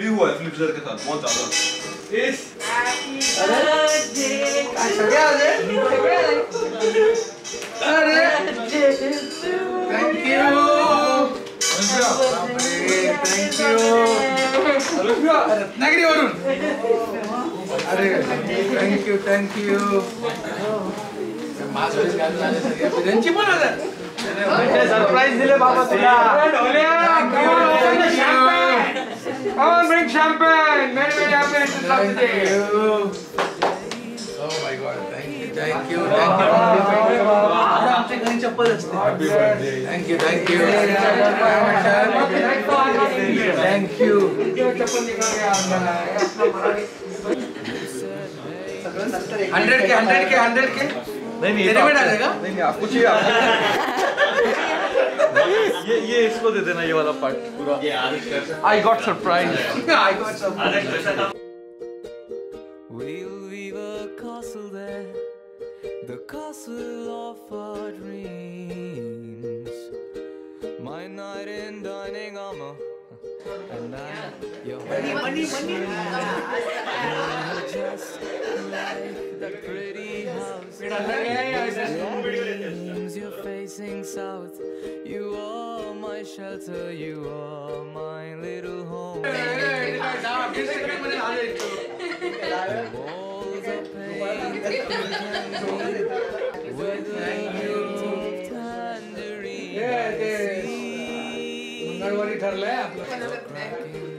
Comedy हुआ है फ्लिपजर के साथ बहुत ज़्यादा इस अरे thank you thank you Ratnagiri वरून अरे थँक यू थँक यू त्यांची पण आता सरप्राईज दिले बाबा तुला Come on, bring champagne. Very, very happy to talk today. Oh my God, thank you, thank you, thank you. आमच्या घरी चप्पल असते थँक्यू थँक्यू थँक्यू चप्पल निकाल के हंड्रेड के हंड्रेड के हंड्रेड के नहीं नहीं तेरे में डालेगा नहीं नहीं आपको चाहिए आप ये ये इसको दे देना ये वाला पार्ट पूरा I got surprised. I got some. We'll weave a castle there, the castle of our dreams. My knight in dining armor, and I'm your money, money, money. Just like that pretty house. Dreams you're facing south. You are my shelter. You are my little home. Walls are painted with a hint of tangerine. मंगळवारी ठरलंय आपलं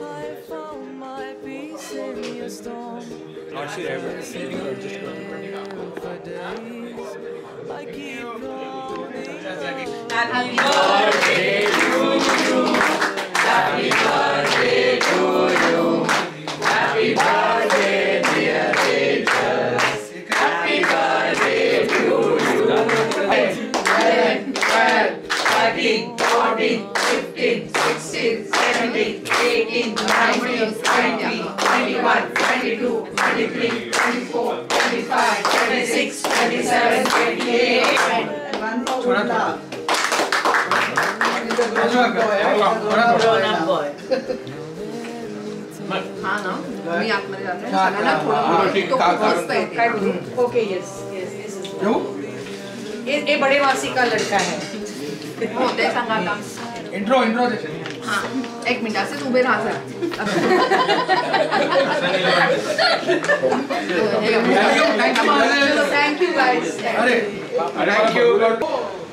I found my peace in your storm. I was sitting here for days. I keep running. Happy birthday. Roaming. हाँ ना मी आतमध्ये जाते सगळ्यांना थोडं तो मस्त आहे काय बोलू ओके यस यस दिस ये ये बड़े मासी का लड़का है। हो। सांगा आता इंट्रो इंट्रो त्याचे हाँ एक मिनिट गाईज अरे थँक्यू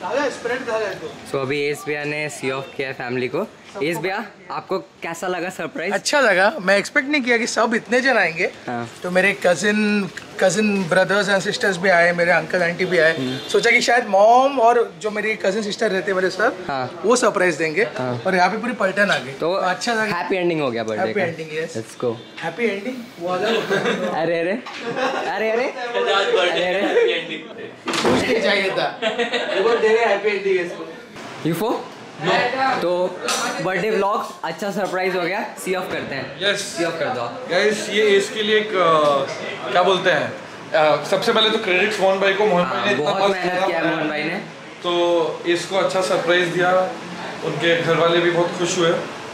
दादा स्प्रेड झालाय तो। अभी एस भैया ने सी ऑफ़ किया फैमिली को। एस भैया आपको कैसा लगा सरप्राइज़ अच्छा लगा। मैं एक्सपेक्ट नहीं किया कि सब इतने जन आएँगे। हाँ। तो मेरे cousin cousin brothers and sisters भी आए मेरे अंकल आंटी भी आए। सोचा कि शायद मॉम और जो मेरी कजिन सिस्टर रहते मेरे सर हाँ। वो सरप्राइज़ देंगे और यहाँ पे पूरी पलटन आ गई। तो अच्छा लगा हैप्पी एंडिंग हो गया birthday happy ending yes let's go happy ending वो अलग अरे अरे। अरे अरे। अरे अरे। चाहिए था। यूफो तो बर्थडे व्लॉग अच्छा सरप्राइज़ हो गया। सी ऑफ़ करते हैं। यस सी ऑफ़ कर दो। गाइस ये इसके लिए एक क्या बोलते हैं? सबसे पहले तो क्रेडिट्स मोहन भाई को मोहन भाई ने हाँ, बहुत मेहनत किया है मोहन भाई ने। तो इसको अच्छा सरप्राइज़ दिया। उनके घर वाले भी बहुत खुश हुए।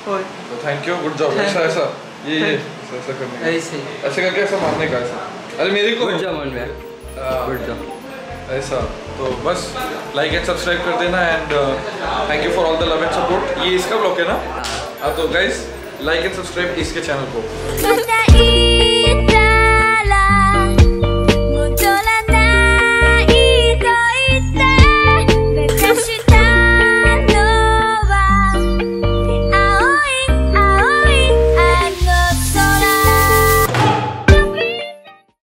तो थैंक यू गुड जॉब ऐसा ऐसा। ये ये ऐसा करने ऐसे। ऐसे करके ऐसा मारने का ऐसा। अरे मेरे को good job Mohan uh, good job ऐसा। तो बस लाइक एंड सब्सक्राइब कर देना and thank you for all the love and support ये इसका ब्लॉक है ना? हाँ तो गाइज़ लाइक एंड सब्सक्राइब इसके चैनल को।